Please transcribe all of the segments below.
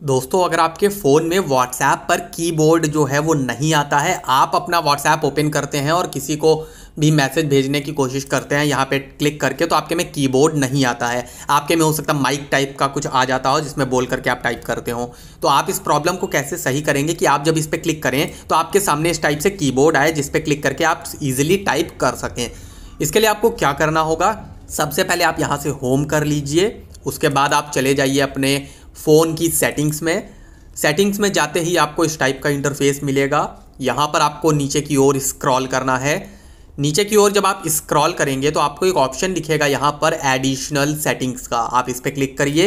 दोस्तों, अगर आपके फ़ोन में व्हाट्सएप पर कीबोर्ड जो है वो नहीं आता है, आप अपना व्हाट्सएप ओपन करते हैं और किसी को भी मैसेज भेजने की कोशिश करते हैं, यहाँ पे क्लिक करके तो आपके में कीबोर्ड नहीं आता है। आपके में हो सकता माइक टाइप का कुछ आ जाता हो, जिसमें बोल करके आप टाइप करते हो। तो आप इस प्रॉब्लम को कैसे सही करेंगे कि आप जब इस पर क्लिक करें तो आपके सामने इस टाइप से कीबोर्ड आए, जिस पर क्लिक करके आप ईजिली टाइप कर सकें। इसके लिए आपको क्या करना होगा? सबसे पहले आप यहाँ से होम कर लीजिए, उसके बाद आप चले जाइए अपने फ़ोन की सेटिंग्स में। सेटिंग्स में जाते ही आपको इस टाइप का इंटरफेस मिलेगा। यहाँ पर आपको नीचे की ओर स्क्रॉल करना है। नीचे की ओर जब आप स्क्रॉल करेंगे तो आपको एक ऑप्शन दिखेगा यहाँ पर एडिशनल सेटिंग्स का। आप इस पर क्लिक करिए।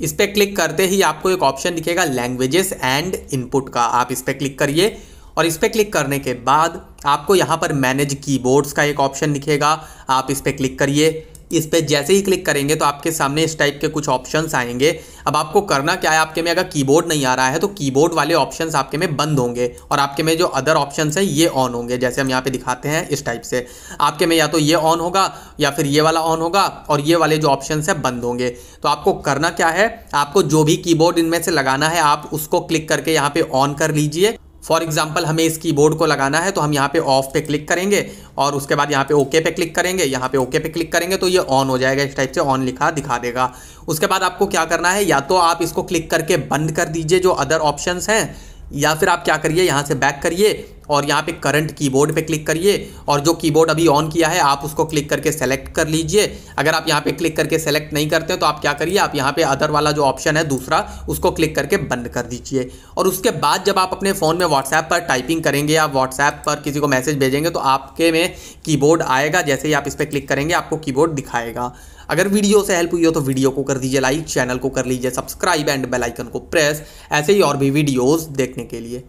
इस पर क्लिक करते ही आपको एक ऑप्शन दिखेगा लैंग्वेजेस एंड इनपुट का। आप इस पर क्लिक करिए और इस पर क्लिक करने के बाद आपको यहाँ पर मैनेज कीबोर्ड्स का एक ऑप्शन दिखेगा। आप इस पर क्लिक करिए। इस पर जैसे ही क्लिक करेंगे तो आपके सामने इस टाइप के कुछ ऑप्शंस आएँगे। अब आपको करना क्या है? आपके में अगर कीबोर्ड नहीं आ रहा है तो कीबोर्ड वाले ऑप्शंस आपके में बंद होंगे और आपके में जो अदर ऑप्शंस हैं, ये ऑन होंगे, जैसे हम यहाँ पे दिखाते हैं इस टाइप से। आपके में या तो ये ऑन होगा या फिर ये वाला ऑन होगा और ये वाले जो ऑप्शन है, बंद होंगे। तो आपको करना क्या है? आपको जो भी कीबोर्ड इनमें से लगाना है, आप उसको क्लिक करके यहाँ पे ऑन कर लीजिए। फॉर एग्ज़ाम्पल हमें इस कीबोर्ड को लगाना है तो हम यहाँ पे ऑफ़ पे क्लिक करेंगे और उसके बाद यहाँ पे ओके पे क्लिक करेंगे। यहाँ पे ओके पे क्लिक करेंगे तो ये ऑन हो जाएगा, इस टाइप से ऑन लिखा दिखा देगा। उसके बाद आपको क्या करना है, या तो आप इसको क्लिक करके बंद कर दीजिए जो अदर ऑप्शन हैं, या फिर आप क्या करिए, यहाँ से बैक करिए। और यहाँ पे करंट कीबोर्ड पे क्लिक करिए और जो कीबोर्ड अभी ऑन किया है, आप उसको क्लिक करके सेलेक्ट कर लीजिए। अगर आप यहाँ पे क्लिक करके सेलेक्ट नहीं करते तो आप क्या करिए, आप यहाँ पे अदर वाला जो ऑप्शन है, दूसरा, उसको क्लिक करके बंद कर दीजिए। और उसके बाद जब आप अपने फ़ोन में व्हाट्सएप पर टाइपिंग करेंगे या व्हाट्सएप पर किसी को मैसेज भेजेंगे तो आपके में कीबोर्ड आएगा, जैसे ही आप इस पर क्लिक करेंगे, आपको कीबोर्ड दिखाएगा। अगर वीडियो से हेल्प हुई हो तो वीडियो को कर दीजिए लाइक चैनल को कर लीजिए सब्सक्राइब एंड बेल आइकन को प्रेस ऐसे ही और भी वीडियोस देखने के लिए।